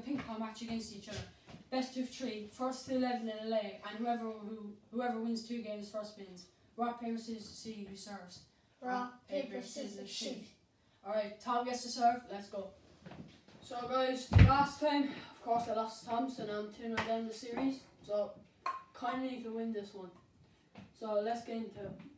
a ping pong match against each other. Best of three, first to eleven in a leg, and whoever who whoever wins two games first wins. Rock paper scissors to see who serves. Rock, paper, scissors, shoot. All right, Tom gets to serve. Let's go. So guys, last time, of course, I lost to Tom, so now I'm two 0 down the series. So kindly you can win this one. So let's get into it.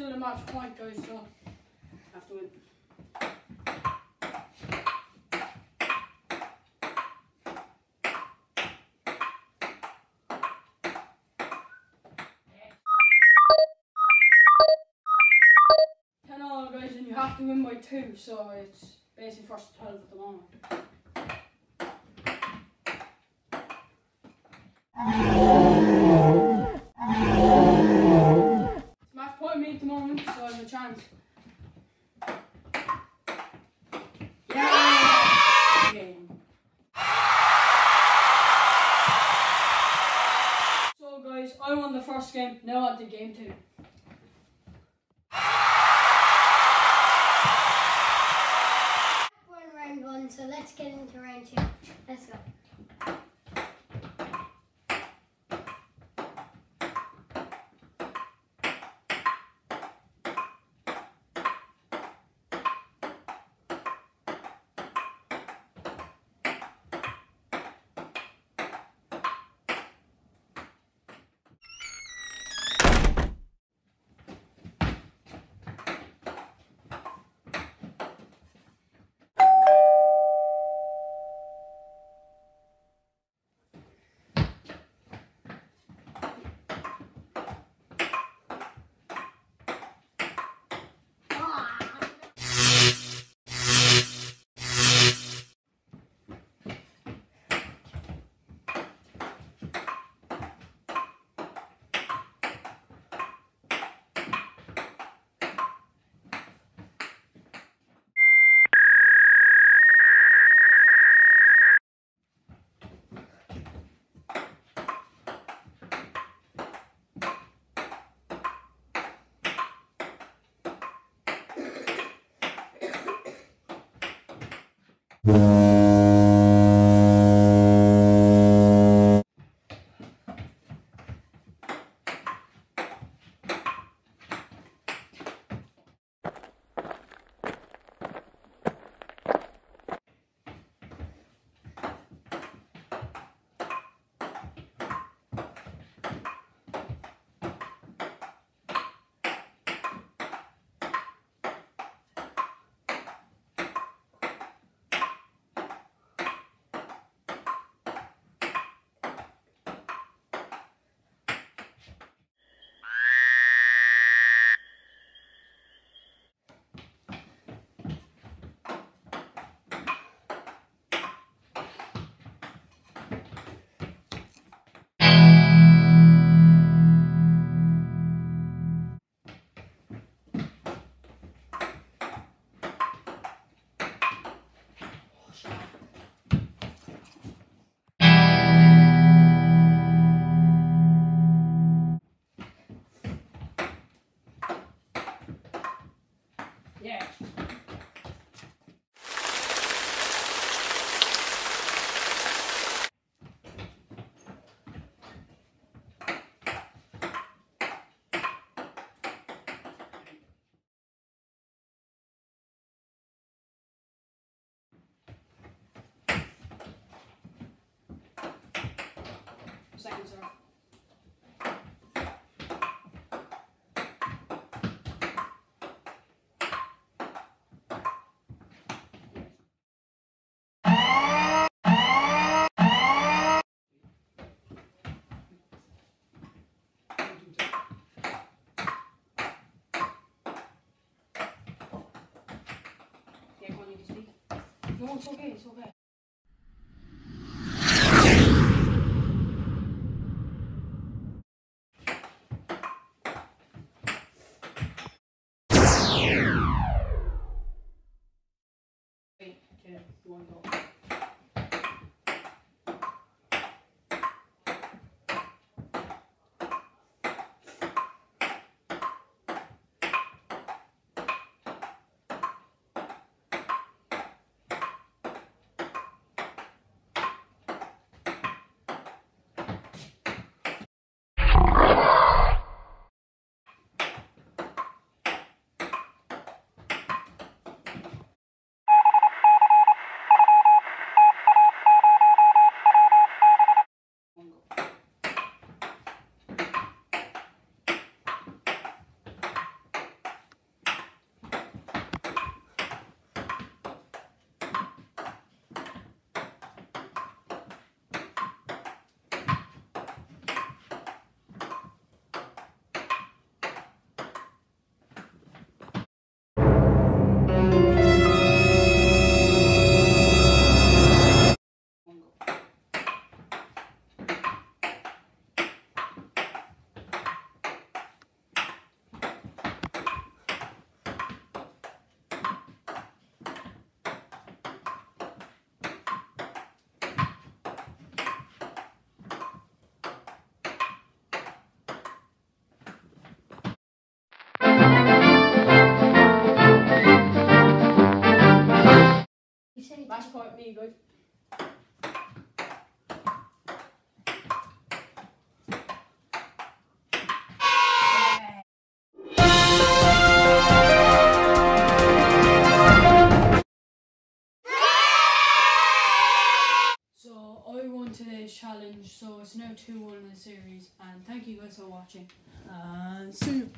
Match point, guys, so have to win. Ten all, guys, and you have to win by two, so it's basically first to twelve at the moment. It's match point me at the moment, so I have a chance. So guys, I won the first game, now on to game two. We're in round one, so let's get into round two. Let's go. Yeah. No, it's okay, it's okay. You guys for watching, and see you.